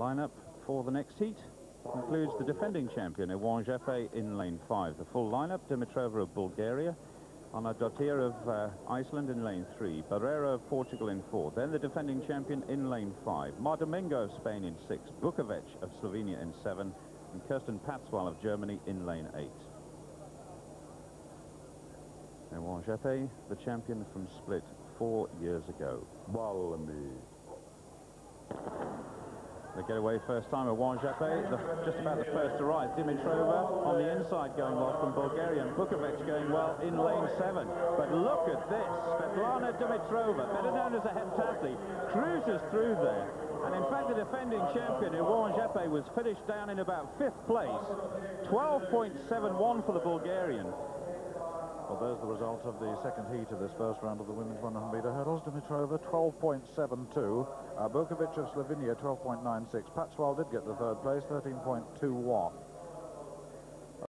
lineup for the next heat includes the defending champion, Éwanjé-Épée, in lane 5. The full lineup, Dimitrova of Bulgaria, Arnardóttir of uh, Iceland in lane 3, Barreiro of Portugal in 4, then the defending champion in lane 5, Mardomingo of Spain in 6, Bukovec of Slovenia in 7, and Kristin Patzwahl of Germany in lane 8. Éwanjé-Épée, the champion from Split four years ago. Balmy. The getaway first time at of Jefe, just about the first to rise. Dimitrova on the inside going well from Bulgaria, and Bukovec going well in lane seven. But look at this, Svetlana Dimitrova, better known as a heptathlete, cruises through there. And in fact, the defending champion, Éwanjé-Épée, was finished down in about fifth place. 12.71 for the Bulgarian. Well, there's the result of the second heat of this first round of the women's 100-metre hurdles. Dimitrova, 12.72. Uh, Bukovec of Slovenia, 12.96. Patzwahl did get the third place, 13.21.